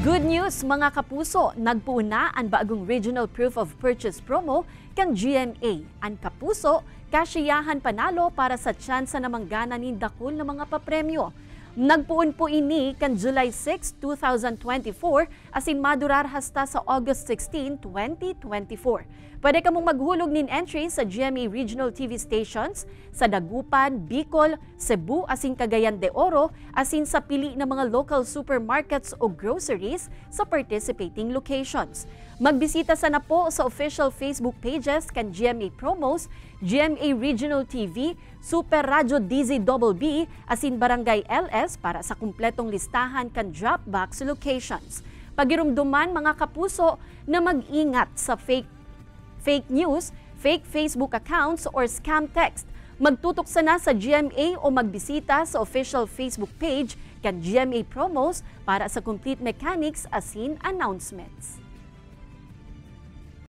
Good news mga kapuso, nagpuuna ang bagong Regional Proof of Purchase promo kang GMA. Ang kapuso, kasiyahan panalo para sa tsansa na manggana ni dakol na mga papremyo. Nagpuun po ini kan July 6, 2024 asin madurar hasta sa August 16, 2024. Pwede ka mong maghulog nin entry sa GMA Regional TV stations sa Dagupan, Bicol, Cebu, asin Cagayan de Oro, asin sa pili ng mga local supermarkets o groceries sa participating locations. Magbisita sa na po sa official Facebook pages kan GMA Promos, GMA Regional TV, Super Radio DZBB, asin Barangay LS para sa kumpletong listahan kan Dropbox locations. Pagirumduman mga kapuso na mag-ingat sa fake fake news, fake Facebook accounts, or scam text. Magtutok sana sa GMA o magbisita sa official Facebook page kan GMA Promos para sa complete mechanics asin announcements.